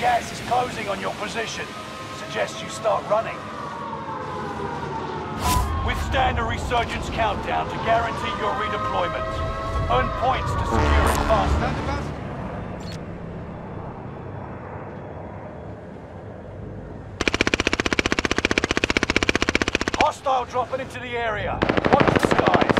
Gas is closing on your position. Suggest you start running. Withstand a resurgence countdown to guarantee your redeployment. Earn points to secure it faster. Hostile dropping into the area. Watch the skies.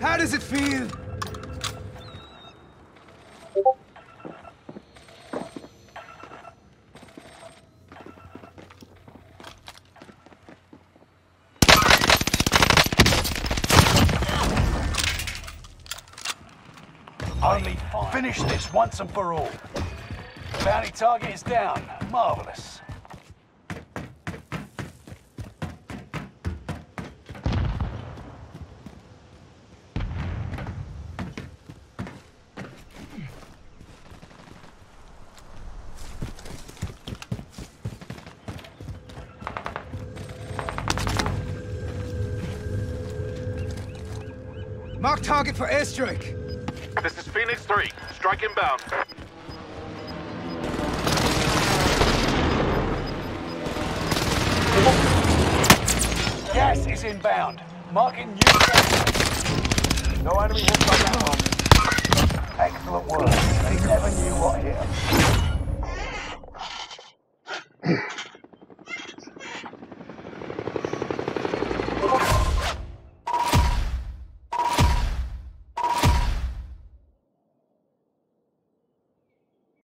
How does it feel? Only finish this once and for all. Bounty target is down. Marvelous. Mark target for airstrike. This is Phoenix 3. Strike inbound. Gas is inbound. Marking new. No enemy hit by that. Excellent work.